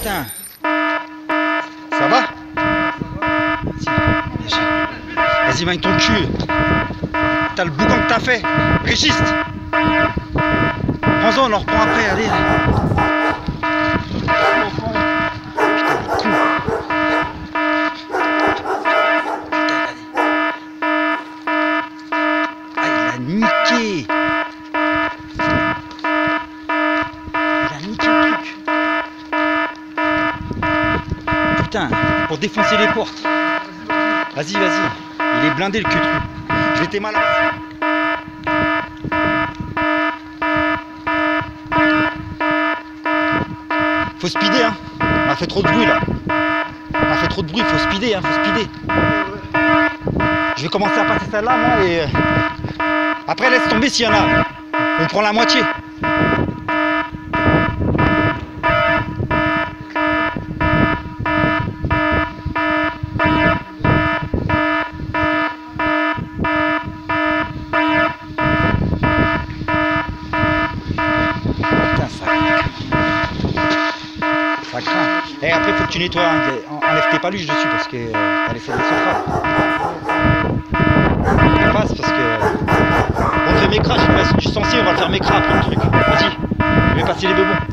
Putain. Ça va Vas-y, magne ton cul. T'as le boucan que t'as fait. Régiste Prends-en, on en reprend après, allez. Ah, il a niqué Il a niqué le truc Pour défoncer les portes. Vas-y, vas-y. Il est blindé le cul Je l'étais mal Faut speeder hein. On a fait trop de bruit là. On a fait trop de bruit, faut speeder hein, faut speeder. Je vais commencer à passer celle-là moi et... Après laisse tomber s'il y en a. On prend la moitié Putain, ça Et après, faut que tu nettoies. Enlève tes paluches dessus parce que euh, t'as laissé des surfaces. Passe parce que. On fait mécra, je passe du sensé, on va le faire mécra après le truc. Vas-y, je vais passer les même.